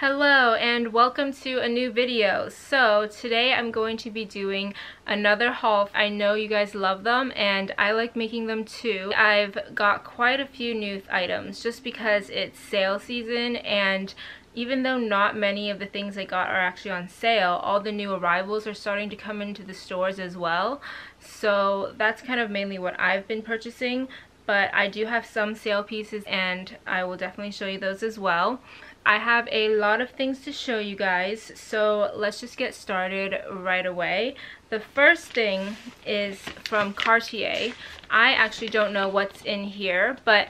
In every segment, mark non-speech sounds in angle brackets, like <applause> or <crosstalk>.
Hello and welcome to a new video. So today I'm going to be doing another haul. I know you guys love them and I like making them too. I've got quite a few new items just because it's sale season and even though not many of the things I got are actually on sale, all the new arrivals are starting to come into the stores as well. So that's kind of mainly what I've been purchasing but I do have some sale pieces and I will definitely show you those as well. I have a lot of things to show you guys, so let's just get started right away. The first thing is from Cartier. I actually don't know what's in here, but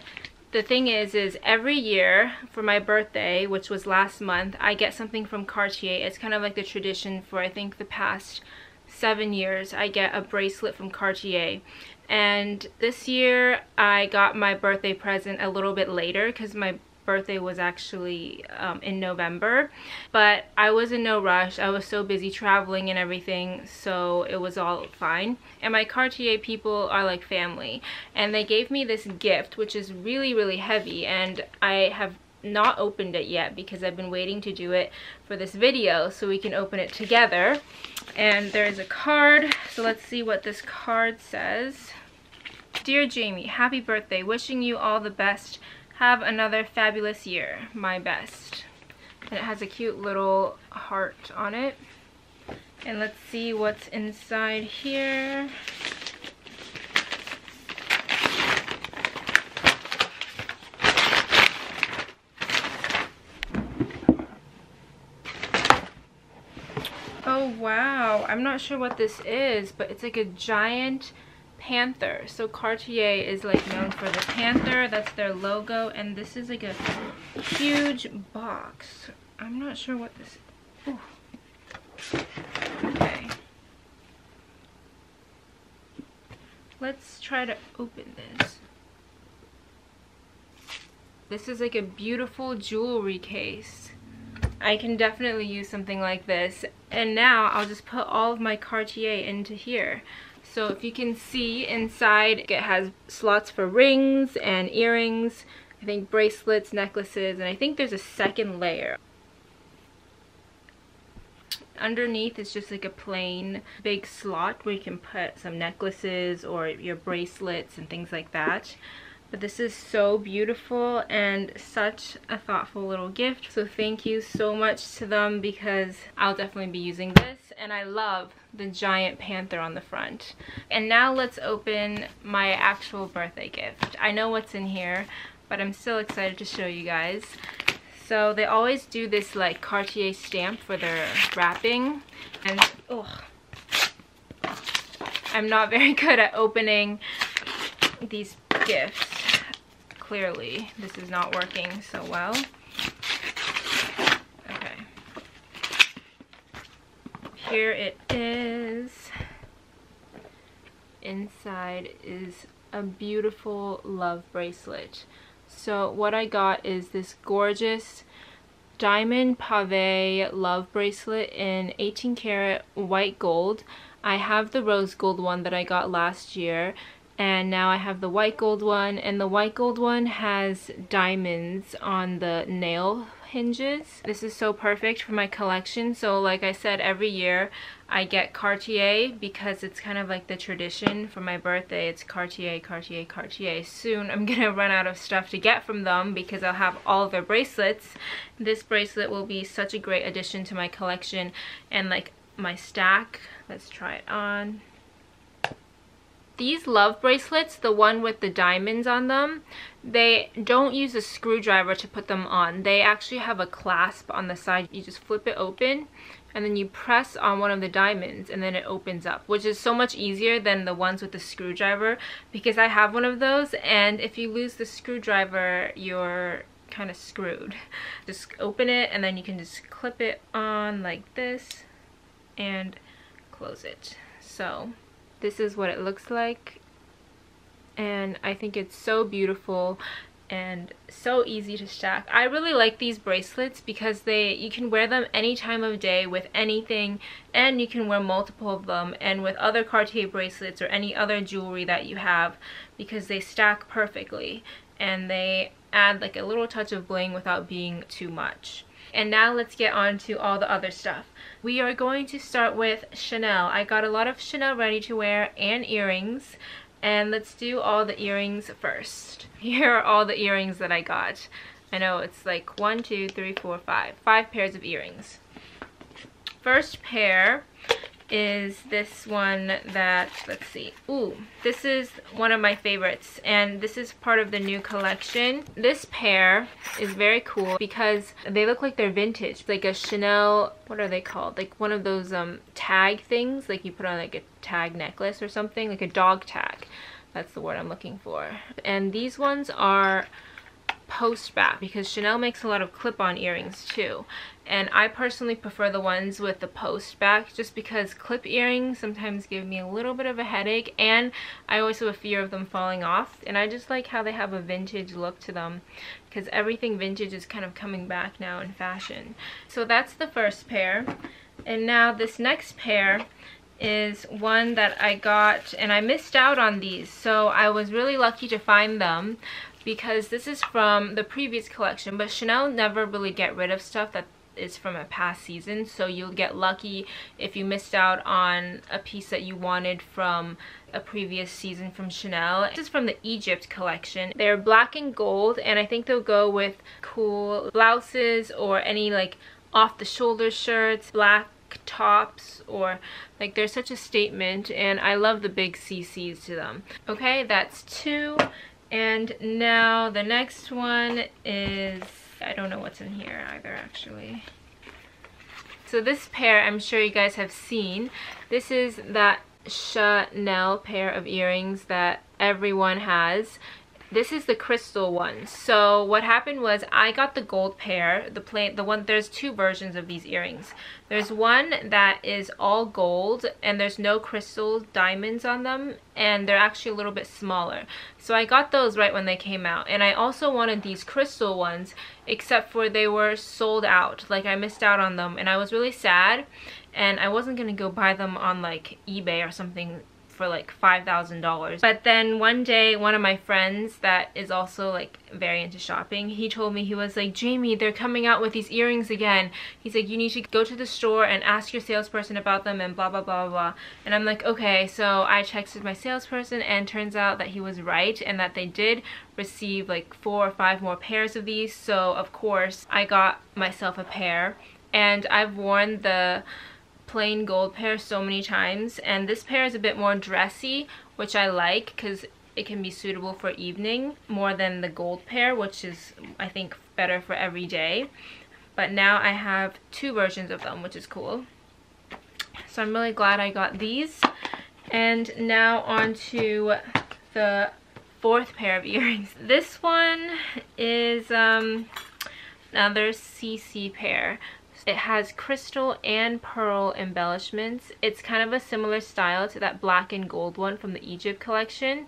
the thing is, is every year for my birthday, which was last month, I get something from Cartier. It's kind of like the tradition for I think the past seven years, I get a bracelet from Cartier. And this year, I got my birthday present a little bit later because my birthday was actually um, in November but I was in no rush. I was so busy traveling and everything so it was all fine. And my Cartier people are like family and they gave me this gift which is really really heavy and I have not opened it yet because I've been waiting to do it for this video so we can open it together. And there's a card so let's see what this card says. Dear Jaime, happy birthday. Wishing you all the best have another fabulous year. My best. And it has a cute little heart on it. And let's see what's inside here. Oh wow, I'm not sure what this is, but it's like a giant panther. So cartier is like known for the panther. That's their logo. And this is like a huge box. I'm not sure what this is. Okay. Let's try to open this. This is like a beautiful jewelry case. I can definitely use something like this. And now I'll just put all of my Cartier into here so if you can see inside, it has slots for rings and earrings, I think bracelets, necklaces, and I think there's a second layer. Underneath is just like a plain big slot where you can put some necklaces or your bracelets and things like that. But this is so beautiful and such a thoughtful little gift. So thank you so much to them because I'll definitely be using this. And I love the giant panther on the front. And now let's open my actual birthday gift. I know what's in here, but I'm still excited to show you guys. So they always do this like Cartier stamp for their wrapping. And, oh, I'm not very <laughs> good at opening these gifts clearly this is not working so well. Okay. Here it is. Inside is a beautiful love bracelet. So what I got is this gorgeous diamond pave love bracelet in 18 karat white gold. I have the rose gold one that I got last year and now I have the white gold one and the white gold one has diamonds on the nail hinges. This is so perfect for my collection so like I said every year I get Cartier because it's kind of like the tradition for my birthday it's Cartier, Cartier, Cartier. Soon I'm <laughs> gonna run out of stuff to get from them because I'll have all their bracelets. This bracelet will be such a great addition to my collection and like my stack. Let's try it on these love bracelets, the one with the diamonds on them, they don't use a screwdriver to put them on. They actually have a clasp on the side. You just flip it open and then you press on one of the diamonds and then it opens up, which is so much easier than the ones with the screwdriver because I have one of those and if you lose the screwdriver, you're kind of screwed. <laughs> Just open it and then you can just clip it on like this and close it. So this is what it looks like and I think it's so beautiful and so easy to stack. I really like these bracelets because they you can wear them any time of day with anything and you can wear multiple of them and with other Cartier bracelets or any other jewelry that you have because they stack perfectly and they add like a little touch of bling without being too much. And now let's get on to all the other stuff. We are going to start with Chanel. I got a lot of Chanel ready-to-wear and earrings. And let's do all the earrings first. <laughs> Here are all the earrings that I got. I know it's like one, two, three, four, five. Five pairs of earrings. First pair is this one that, let's see, ooh, this is one of my favorites and this is part of the new collection. This pair is very cool because they look like they're vintage, like a Chanel, what are they called? Like one of those um tag things, like you put on like a tag necklace or something, like a dog tag. That's the word I'm looking for. And these ones are post back because Chanel makes a lot of clip-on earrings too. And I personally prefer the ones with the post back just because clip earrings sometimes give me a little bit of a headache and I always have a fear of them falling off. And I just like how they have a vintage look to them because everything vintage is kind of coming back now in fashion. So that's the first pair. And now this next pair is one that I got and I missed out on these so I was really lucky to find them because this is from the previous collection but Chanel never really get rid of stuff that is from a past season so you'll get lucky if you missed out on a piece that you wanted from a previous season from Chanel. This is from the Egypt collection. They're black and gold and I think they'll go with cool blouses or any like off the shoulder shirts, black tops or like they're such a statement and I love the big CCs to them. Okay, that's two. And now the next one is I don't know what's in here either actually. So this pair I'm sure you guys have seen. This is that Chanel pair of earrings that everyone has. This is the crystal one. So what happened was I got the gold pair, the plain, the one, there's two versions of these earrings. There's one that is all gold and there's no crystal diamonds on them and they're actually a little bit smaller. So I got those right when they came out. And I also wanted these crystal ones except for they were sold out. Like I missed out on them and I was really sad and I wasn't going to go buy them on like eBay or something for like $5,000. But then one day, one of my friends that is also like very into shopping, he told me, he was like, Jaime, they're coming out with these earrings again. He's like, you need to go to the store and ask your salesperson about them and blah, blah, blah, blah. And I'm like, okay. So I texted my salesperson and turns out that he was right and that they did receive like four or five more pairs of these. So of course I got myself a pair and I've worn the plain gold pair so many times and this pair is a bit more dressy which I like because it can be suitable for evening more than the gold pair which is I think better for every day. But now I have two versions of them which is cool. So I'm really glad I got these. And now on to the fourth pair of <laughs> earrings. This one is um another CC pair it has crystal and pearl embellishments. It's kind of a similar style to that black and gold one from the Egypt collection.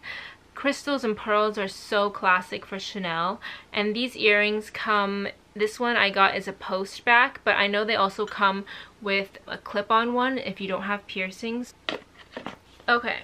Crystals and pearls are so classic for Chanel. And these earrings come, this one I got is a post back, but I know they also come with a clip-on one if you don't have piercings. Okay,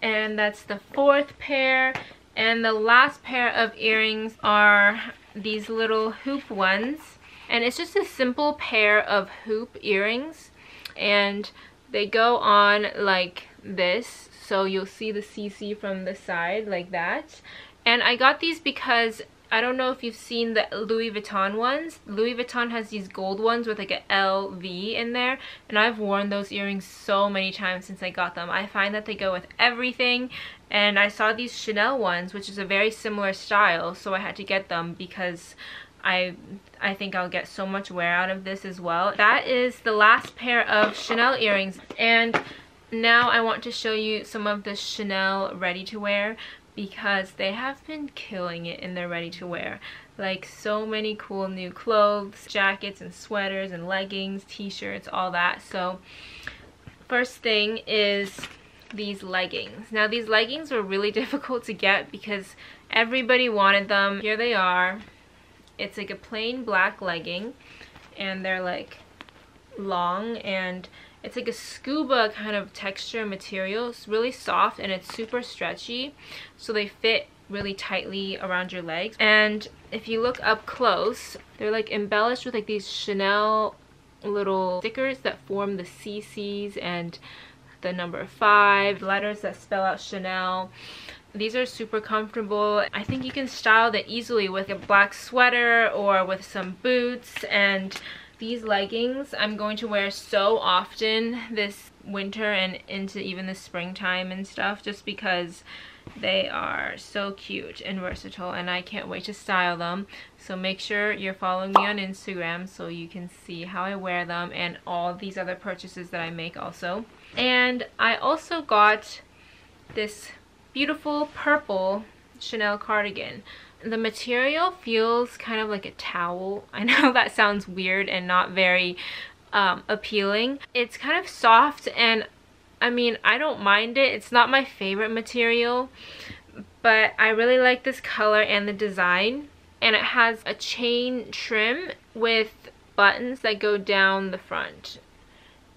and that's the fourth pair. And the last pair of earrings are these little hoop ones and it's just a simple pair of hoop earrings. And they go on like this. So you'll see the CC from the side like that. And I got these because I don't know if you've seen the Louis Vuitton ones. Louis Vuitton has these gold ones with like a LV in there. And I've worn those earrings so many times since I got them. I find that they go with everything. And I saw these Chanel ones which is a very similar style. So I had to get them because I I think I'll get so much wear out of this as well. That is the last pair of Chanel earrings and now I want to show you some of the Chanel ready-to-wear because they have been killing it in their ready-to-wear. Like so many cool new clothes, jackets and sweaters and leggings, t-shirts, all that. So first thing is these leggings. Now these leggings were really <laughs> difficult to get because everybody wanted them. Here they are. It's like a plain black legging and they're like long and it's like a scuba kind of texture material. It's really soft and it's super stretchy. So they fit really tightly around your legs. And if you look up close, they're like embellished with like these Chanel little stickers that form the CCs and the number five, letters that spell out Chanel. These are super comfortable. I think you can style that easily with a black sweater or with some boots and these leggings I'm going to wear so often this winter and into even the springtime and stuff just because they are so cute and versatile and I can't wait to style them. So make sure you're following me on Instagram so you can see how I wear them and all these other purchases that I make also. And I also got this beautiful purple Chanel cardigan. The material feels kind of like a towel. <laughs> I know that sounds weird and not very um, appealing. It's kind of soft and I mean, I don't mind it. It's not my favorite material, but I really like this color and the design. And it has a chain trim with buttons that go down the front.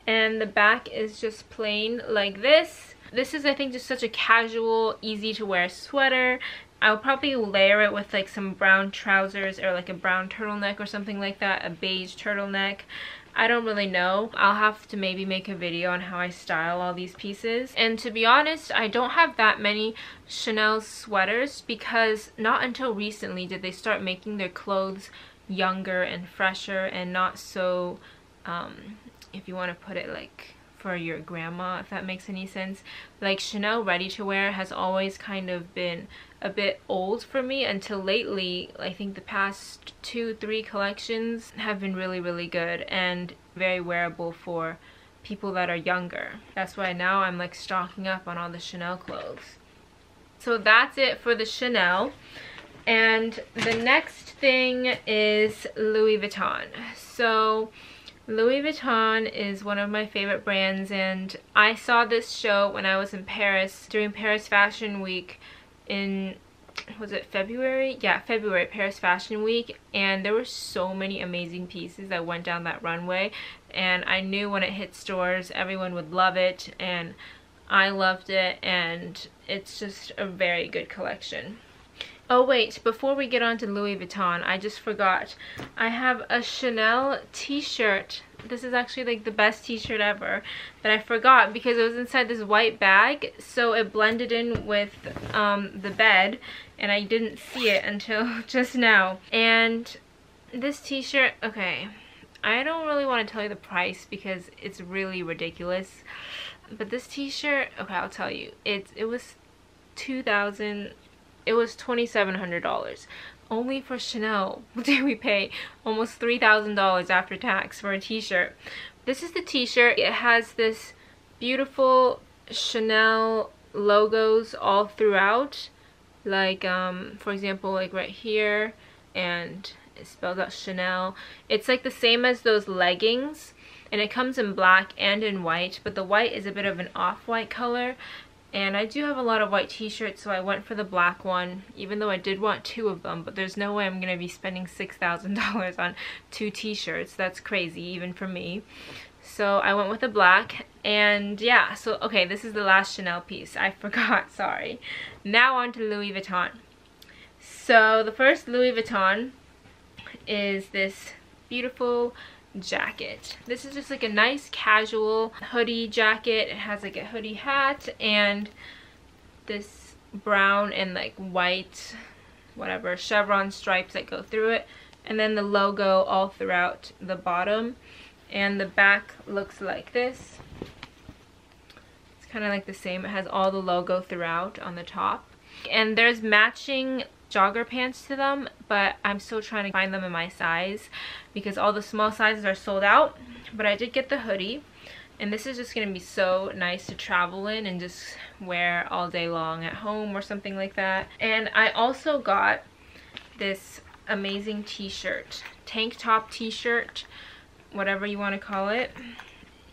And the back is just plain like this. This is, I think, just such a casual, easy to wear sweater. I'll probably layer it with like some brown trousers or like a brown turtleneck or something like that, a beige turtleneck. I don't really know. I'll have to maybe make a video on how I style all these pieces. And to be honest, I don't have that many Chanel sweaters because not until recently did they start making their clothes younger and fresher and not so, um, if you want to put it like for your grandma, if that makes any sense. Like Chanel ready to wear has always kind of been a bit old for me until lately. I think the past two, three collections have been really, really good and very wearable for people that are younger. That's why now I'm like stocking up on all the Chanel clothes. So that's it for the Chanel. And the next thing is Louis Vuitton. So Louis Vuitton is one of my favorite brands and I saw this show when I was in Paris during Paris Fashion Week in was it February? Yeah, February, Paris Fashion Week. And there were so many amazing pieces that went down that runway. And I knew when it hit stores, everyone would love it. And I loved it. And it's just a very good collection. Oh wait, before we get on to Louis Vuitton, I just forgot. I have a Chanel t-shirt. This is actually like the best t-shirt ever that I forgot because it was inside this white bag. So it blended in with um, the bed and I didn't see it until <laughs> just now. And this t-shirt, okay, I don't really want to tell you the price because it's really ridiculous. But this t-shirt, okay, I'll tell you. It, it was 2000 it was $2,700. Only for Chanel <laughs> did we pay almost $3,000 after tax for a t-shirt. This is the t-shirt. It has this beautiful Chanel logos all throughout. Like, um, for example, like right here. And it spells out Chanel. It's like the same as those leggings. And it comes in black and in white. But the white is a bit of an off-white color and I do have a lot of white t-shirts so I went for the black one even though I did want two of them but there's no way I'm gonna be spending $6,000 on two t-shirts. That's crazy even for me. So I went with the black and yeah so okay this is the last Chanel piece. I <laughs> forgot sorry. Now on to Louis Vuitton. So the first Louis Vuitton is this beautiful jacket. This is just like a nice casual hoodie jacket. It has like a hoodie hat and this brown and like white whatever chevron stripes that go through it. And then the logo all throughout the bottom. And the back looks like this. It's kind of like the same. It has all the logo throughout on the top. And there's matching jogger pants to them but I'm still trying to find them in my size because all the small sizes are sold out. But I did get the hoodie and this is just going to be so nice to travel in and just wear all day long at home or something like that. And I also got this amazing t-shirt tank top t-shirt whatever you want to call it.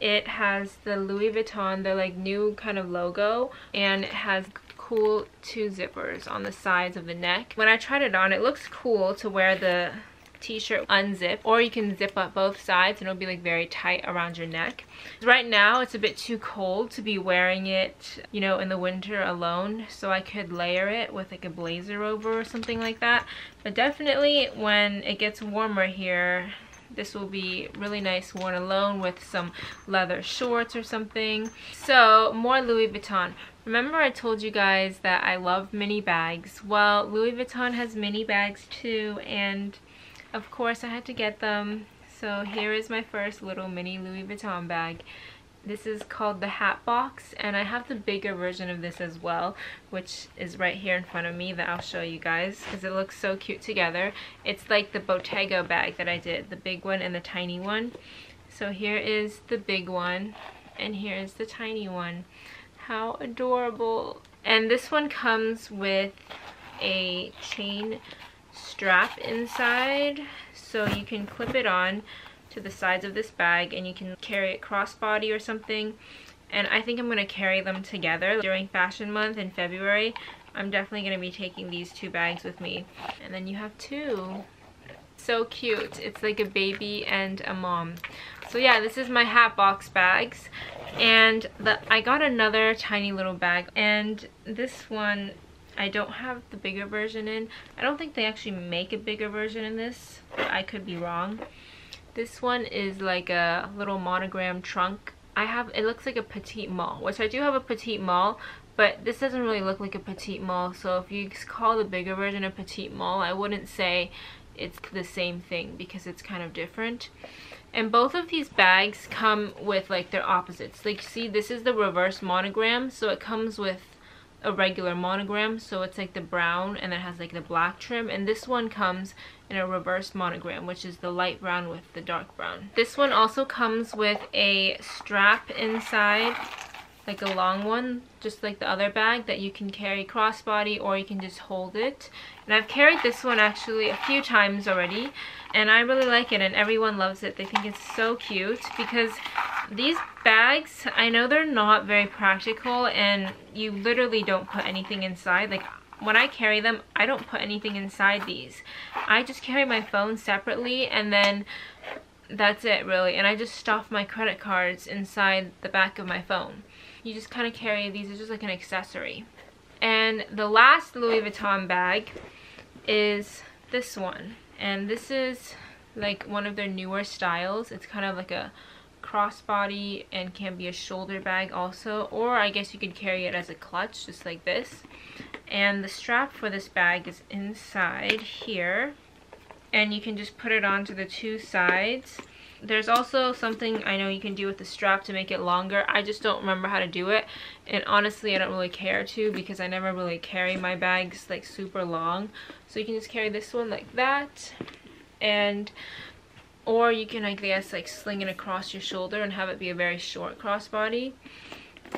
It has the Louis Vuitton, the like new kind of logo, and it has cool two zippers on the sides of the neck. When I tried it on, it looks cool to wear the t-shirt unzip or you can zip up both sides and it'll be like very tight around your neck. Right now it's a bit too cold to be wearing it, you know, in the winter alone so I could layer it with like a blazer over or something like that. But definitely when it gets warmer here, this will be really nice worn alone with some leather shorts or something. So more Louis Vuitton. Remember I told you guys that I love mini bags? Well, Louis Vuitton has mini bags too and of course I had to get them. So here is my first little mini Louis Vuitton bag. This is called the Hat Box and I have the bigger version of this as well which is right here in front of me that I'll show you guys because it looks so cute together. It's like the Bottega bag that I did, the big one and the tiny one. So here is the big one and here is the tiny one. How adorable. And this one comes with a chain strap inside so you can clip it on to the sides of this bag and you can carry it crossbody or something. And I think I'm going to carry them together during fashion month in February. I'm definitely going to be taking these two bags with me. And then you have two. So cute. It's like a baby and a mom so yeah this is my hat box bags and the, I got another tiny little bag and this one I don't have the bigger version in. I don't think they actually make a bigger version in this, but I could be wrong. This one is like a little monogram trunk. I have, it looks like a petite malle, which I do have a petite malle, but this doesn't really look like a petite malle, so if you call the bigger version a petite malle, I wouldn't say it's the same thing because it's kind of different. And both of these bags come with like their opposites. Like see, this is the reverse monogram. So it comes with a regular monogram. So it's like the brown and it has like the black trim. And this one comes in a reverse monogram, which is the light brown with the dark brown. This one also comes with a strap inside like a long one just like the other bag that you can carry crossbody or you can just hold it. And I've carried this one actually a few times already and I really like it and everyone loves it. They think it's so cute because these bags I know they're not very practical and you literally don't put anything inside. Like when I carry them I don't put anything inside these. I just carry my phone separately and then that's it really. And I just stuff my credit cards inside the back of my phone you just kind of carry these as just like an accessory. And the last Louis Vuitton bag is this one. And this is like one of their newer styles. It's kind of like a crossbody and can be a shoulder bag also. Or I guess you could carry it as a clutch, just like this. And the strap for this bag is inside here. And you can just put it onto the two sides there's also something I know you can do with the strap to make it longer. I just don't remember how to do it. And honestly, I don't really care to because I never really carry my bags like super long. So you can just carry this one like that. And or you can I guess like sling it across your shoulder and have it be a very short crossbody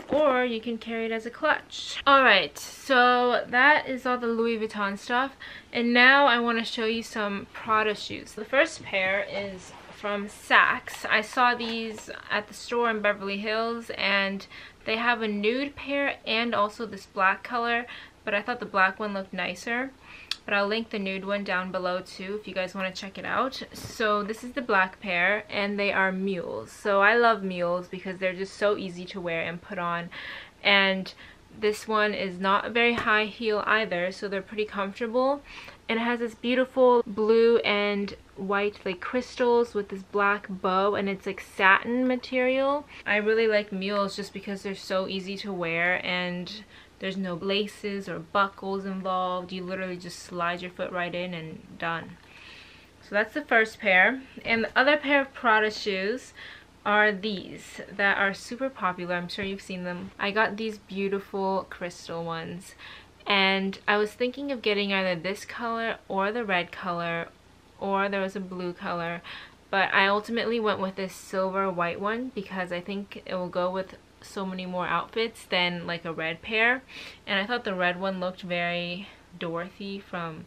or you can carry it as a clutch. Alright, so that is all the Louis Vuitton stuff. And now I want to show you some Prada shoes. The first pair is from Saks. I saw these at the store in Beverly Hills and they have a nude pair and also this black color but I thought the black one looked nicer but I'll link the nude one down below too if you guys want to check it out. So this is the black pair and they are mules. So I love mules because they're just so easy to wear and put on and this one is not a very high heel either so they're pretty comfortable and it has this beautiful blue and white like crystals with this black bow and it's like satin material. I really like mules just because they're so easy to wear and there's no laces or buckles involved. You literally just slide your foot right in and done. So that's the first pair. And the other pair of Prada shoes are these that are super popular. I'm sure you've seen them. I got these beautiful crystal ones and I was thinking of getting either this color or the red color or there was a blue color. But I ultimately went with this silver white one because I think it will go with so many more outfits than like a red pair. And I thought the red one looked very Dorothy from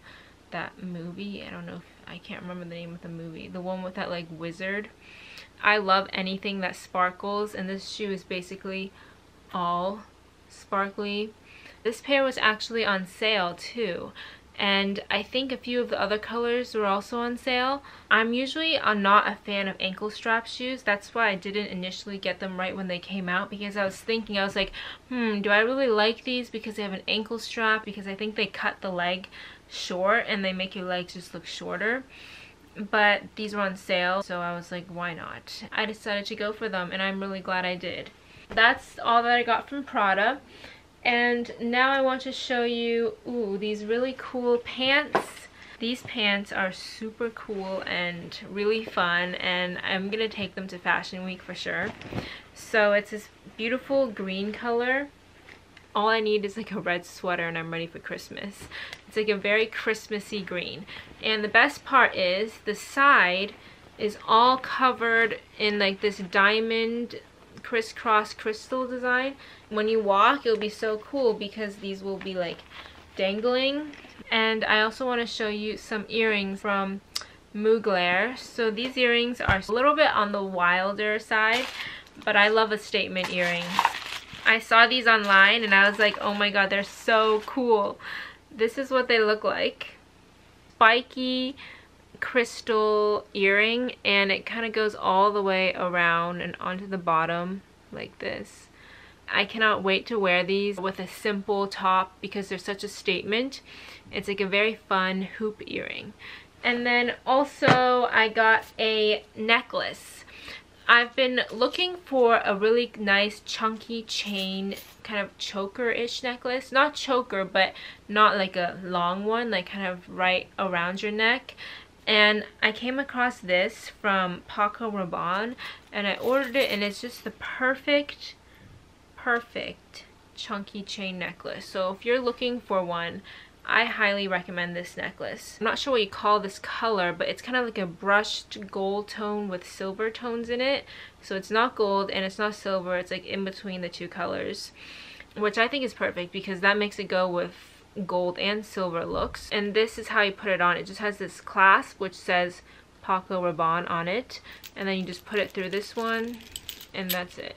that movie. I don't know if I can't remember the name of the movie. The one with that like wizard. I love anything that sparkles. And this shoe is basically all sparkly this pair was actually on sale too and I think a few of the other colors were also on sale. I'm usually not a fan of ankle strap shoes. That's why I didn't initially get them right when they came out because I was thinking, I was like, hmm, do I really like these because they have an ankle strap? Because I think they cut the leg short and they make your legs just look shorter but these were on sale so I was like why not I decided to go for them and I'm really glad I did that's all that I got from Prada and now I want to show you ooh these really cool pants these pants are super cool and really fun and I'm gonna take them to fashion week for sure so it's this beautiful green color all I need is like a red sweater and I'm ready for Christmas. It's like a very Christmassy green. And the best part is the side is all covered in like this diamond crisscross crystal design. When you walk, it'll be so cool because these will be like dangling. And I also want to show you some earrings from Mugler. So these earrings are a little bit on the wilder side, but I love a statement earring. I saw these online and I was like, oh my god, they're so cool. This is what they look like. Spiky crystal earring and it kind of goes all the way around and onto the bottom like this. I cannot wait to wear these with a simple top because they're such a statement. It's like a very fun hoop earring. And then also I got a necklace. I've been looking for a really nice chunky chain kind of choker-ish necklace. Not choker, but not like a long one, like kind of right around your neck. And I came across this from Paco Rabanne and I ordered it and it's just the perfect, perfect chunky chain necklace. So if you're looking for one, I highly recommend this necklace. I'm not sure what you call this color, but it's kind of like a brushed gold tone with silver tones in it. So it's not gold and it's not silver, it's like in between the two colors. Which I think is perfect because that makes it go with gold and silver looks. And this is how you put it on. It just has this clasp which says Paco Rabanne on it. And then you just put it through this one and that's it.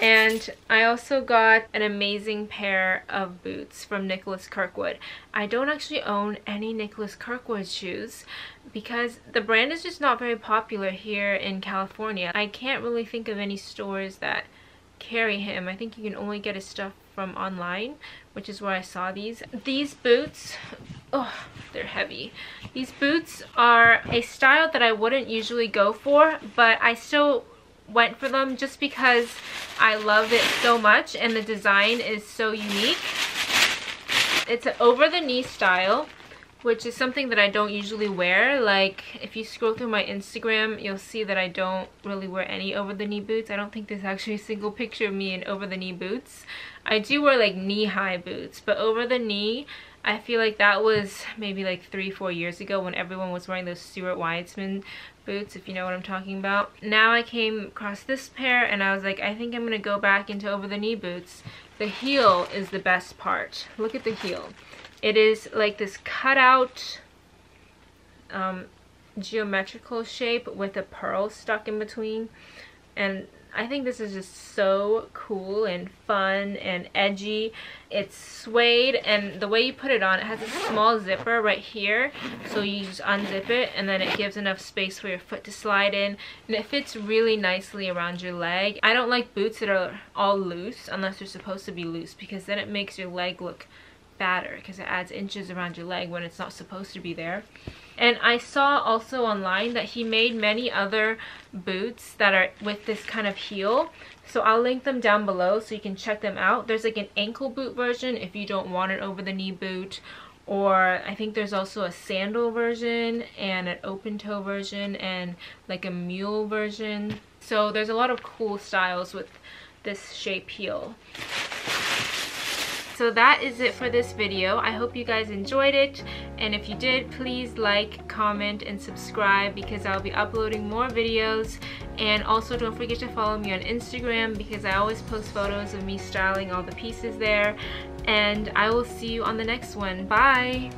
And I also got an amazing pair of boots from Nicholas Kirkwood. I don't actually own any Nicholas Kirkwood shoes because the brand is just not very popular here in California. I can't really think of any stores that carry him. I think you can only get his stuff from online, which is where I saw these. These boots, oh, they're heavy. These boots are a style that I wouldn't usually go for, but I still went for them just because I love it so much and the design is so unique. It's an over-the-knee style, which is something that I don't usually wear. Like, if you scroll through my Instagram, you'll see that I don't really wear any over-the-knee boots. I don't think there's <laughs> actually a single picture of me in over-the-knee boots. I do wear, like, knee-high boots, but over-the-knee, I feel like that was maybe like three, four years ago when everyone was wearing those Stuart Weitzman boots, if you know what I'm talking about. Now I came across this pair and I was like, I think I'm going to go back into over-the-knee boots. The heel is the best part. Look at the heel. It is like this cutout um, geometrical shape with a pearl stuck in between. And I think this is just so cool and fun and edgy. It's suede and the way you put it on, it has a small zipper right here. So you just unzip it and then it gives enough space for your foot to slide in. And it fits really nicely around your leg. I don't like boots that are all loose unless they're supposed to be loose because then it makes your leg look fatter because it adds inches around your leg when it's not supposed to be there. And I saw also online that he made many other boots that are with this kind of heel. So I'll link them down below so you can check them out. There's like an ankle boot version if you don't want an over-the-knee boot. Or I think there's also a sandal version and an open toe version and like a mule version. So there's a lot of cool styles with this shape heel so that is it for this video. I hope you guys enjoyed it. And if you did please like comment and subscribe because i'll be uploading more videos. And also don't forget to follow me on instagram because i always post photos of me styling all the pieces there. And i will see you on the next one. Bye